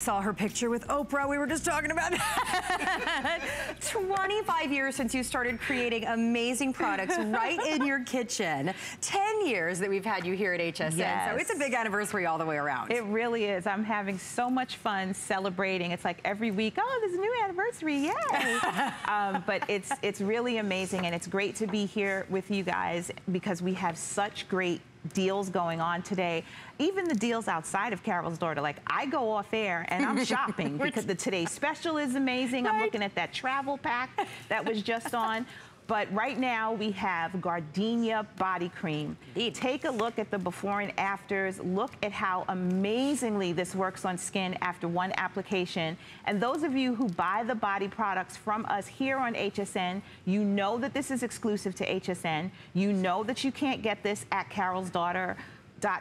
saw her picture with Oprah. We were just talking about that. 25 years since you started creating amazing products right in your kitchen. 10 years that we've had you here at HSN. Yes. So it's a big anniversary all the way around. It really is. I'm having so much fun celebrating. It's like every week, oh, there's a new anniversary, yay. um, but it's, it's really amazing and it's great to be here with you guys because we have such great deals going on today. Even the deals outside of Carol's Daughter. Like I go off air and I'm shopping because the today's special is amazing. Right. I'm looking at that travel pack that was just on. But right now we have Gardenia Body Cream. Indeed. Take a look at the before and afters. Look at how amazingly this works on skin after one application. And those of you who buy the body products from us here on HSN, you know that this is exclusive to HSN. You know that you can't get this at Carol's Daughter.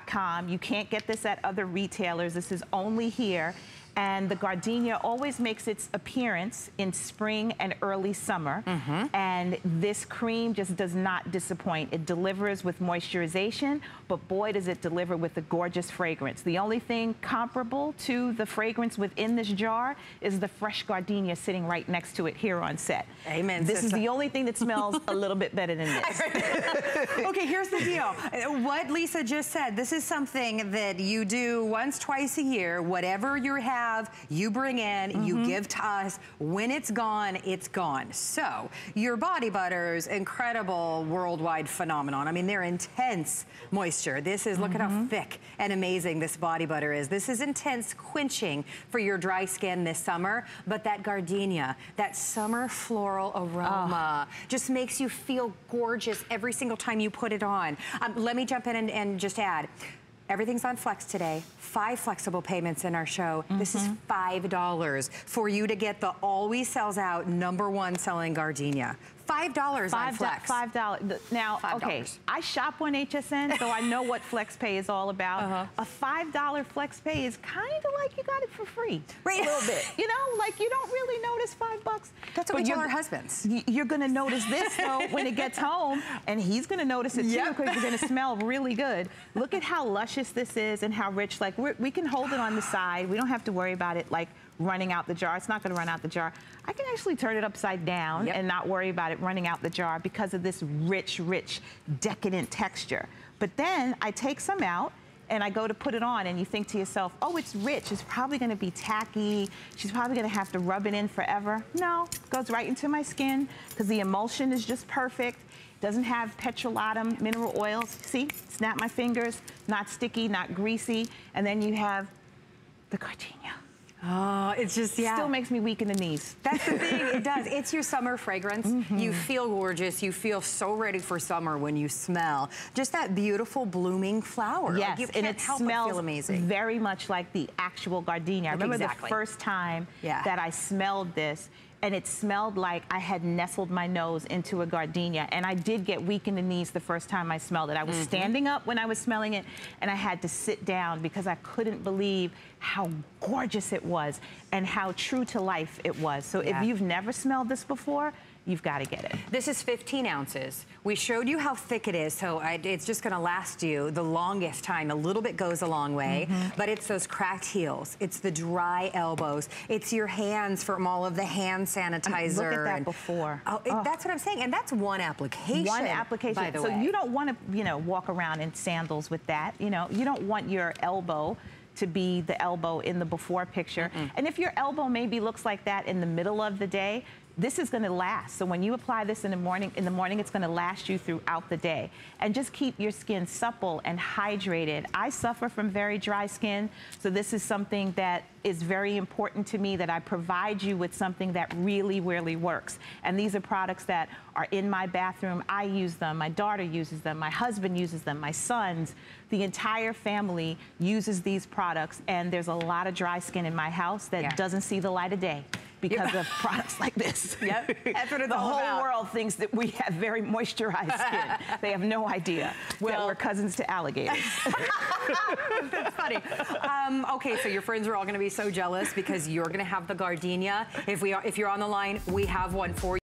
Com. You can't get this at other retailers. This is only here and the gardenia always makes its appearance in spring and early summer. Mm -hmm. And this cream just does not disappoint. It delivers with moisturization, but boy, does it deliver with a gorgeous fragrance. The only thing comparable to the fragrance within this jar is the fresh gardenia sitting right next to it here on set. Amen. This sister. is the only thing that smells a little bit better than this. okay, here's the deal. What Lisa just said, this is something that you do once, twice a year, whatever you have have, you bring in, mm -hmm. you mm-hmm. give to us. When it's gone, it's gone. So, your body butters, incredible worldwide phenomenon. I mean, they're intense moisture. This is, look mm -hmm. at how mm-hmm. thick and amazing this body butter is. This is intense quenching for your dry skin this summer, but that gardenia, that summer floral aroma oh. just makes you feel gorgeous every single time you put it on. Um, let me jump in and, and just add, Everything's on Flex today. Five flexible payments in our show. Mm -hmm. This is mm-hmm. $5 for you to get the always sells out number one selling gardenia. Five dollars on Flex. Five dollars. Now, $5. okay, I shop on HSN, so I know what Flex Pay is all about. Uh -huh. A five dollar Flex Pay is kind of like you got it for free, right? A little bit. You know, like you don't really notice five bucks. That's what we tell our husbands. You're gonna notice this though when it gets home, and he's gonna notice it too because you're gonna smell really good. Look at how luscious this is and how rich. Like we can hold it on the side. We don't have to worry about it like running out the jar. It's not gonna run out the jar. I can actually turn it upside down yep. and not worry about it running out the jar because of this rich, rich, decadent texture. But then I take some out and I go to put it on and you think to yourself, oh, it's rich. It's probably gonna be tacky. She's probably gonna have to rub it in forever. No, goes right into my skin because the emulsion is just perfect. Doesn't have petrolatum mineral oils. See, snap my fingers, not sticky, not greasy. And then you have the gardenia. Oh, it's just, yeah. Still makes me weak in the knees. That's the thing, it does. It's your summer fragrance. Mm -hmm. You feel gorgeous. You feel so ready for summer when you smell just that beautiful blooming flower. Yes, like and it smells amazing. very much like the actual gardenia. I remember exactly. the first time yeah. that I smelled this, and it smelled like I had nestled my nose into a gardenia. And I did get weak in the knees the first time I smelled it. I was mm -hmm. standing up when I was smelling it, and I had to sit down because I couldn't believe how gorgeous it was and how true to life it was. So yeah. if you've never smelled this before, you've got to get it. This is 15 ounces. We showed you how thick it is, so I, it's just going to last you the longest time. A little bit goes a long way, mm -hmm. but it's those cracked heels. It's the dry elbows. It's your hands from all of the hand sanitizer. look at that and, before. Oh, it, oh, that's what I'm saying, and that's one application. One application. By the so way. you don't want to, you know, walk around in sandals with that. You know, you don't want your elbow to be the elbow in the before picture. Mm -mm. And if your elbow maybe looks like that in the middle of the day, this is gonna last. So when you apply this in the morning, in the morning it's gonna last you throughout the day. And just keep your skin supple and hydrated. I suffer from very dry skin, so this is something that is very important to me that I provide you with something that really, really works. And these are products that are in my bathroom. I use them, my daughter uses them, my husband uses them, my sons. The entire family uses these products and there's a lot of dry skin in my house that yeah. doesn't see the light of day because of products like this. Yep, that's what it's The whole about. world thinks that we have very moisturized skin. they have no idea well, that we're cousins to alligators. that's funny. Um, okay, so your friends are all gonna be so jealous because you're gonna have the gardenia. If we are, if you're on the line, we have one for you.